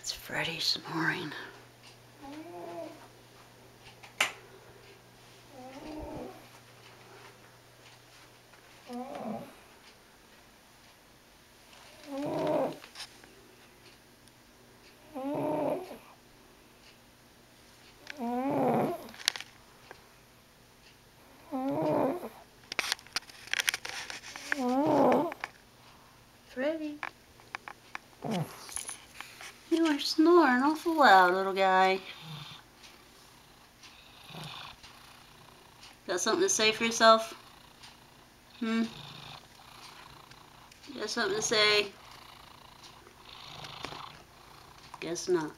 That's Freddie snoring. Freddie. You are snoring awful loud, little guy. Got something to say for yourself? Hmm? Got something to say? Guess not.